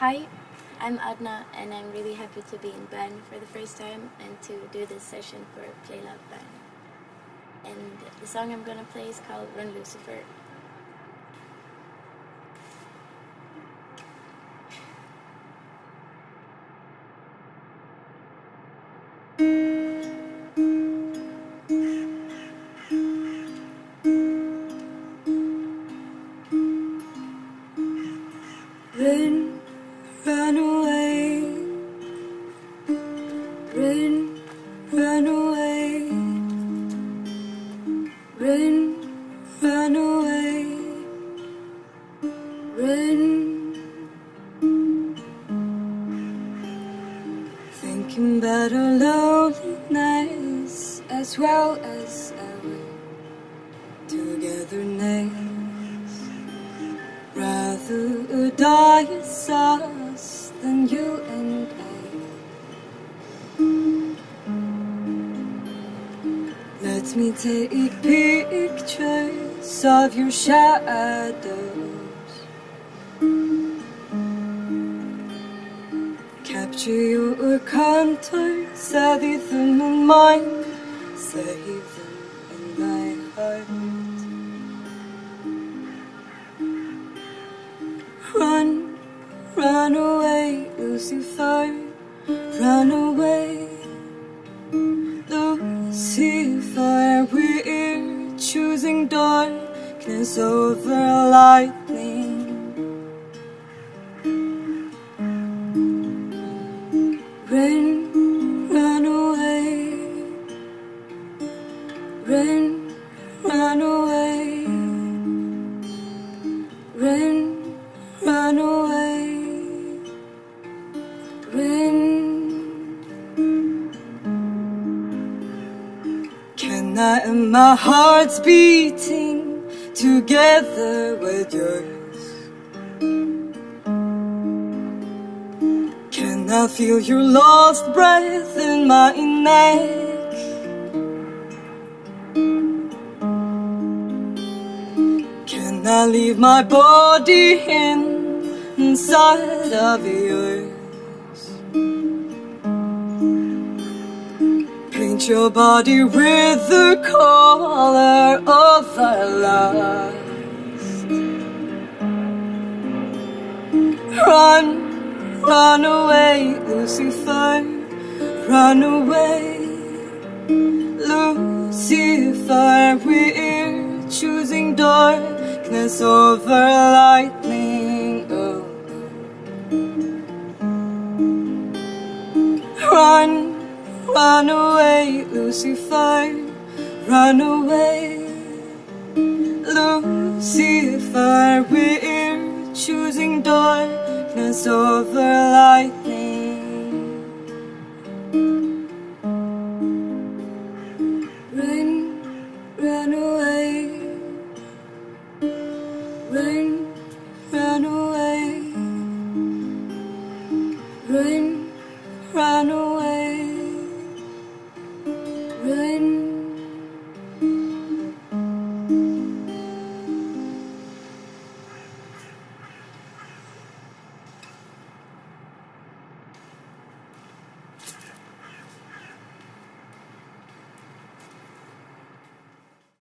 Hi, I'm Adna and I'm really happy to be in Bern for the first time and to do this session for Play Live Bern. And the song I'm gonna play is called Run Lucifer. Run, run away. Run, run away. Run, run away. Run. Thinking about our loneliness as well as our togetherness. Rather as us than you and I. Let me take pictures of your shadows. Capture your contours, edit them in mine, save them in my heart. Run, run away, Lucifer, run away. Lucifer, we're choosing darkness over lightning. Run, run away. Run, run away. Run. Can I and my heart's beating together with yours? Can I feel your lost breath in my neck? Can I leave my body in inside of yours? Your body with the color of our lust. Run, run away, Lucifer, run away. Lucifer, we're choosing darkness over lightning. Run away, Lucifer, run away. Lucifer, we're choosing darkness over lightning. Run, run away. Run, run away. Run, run away heaven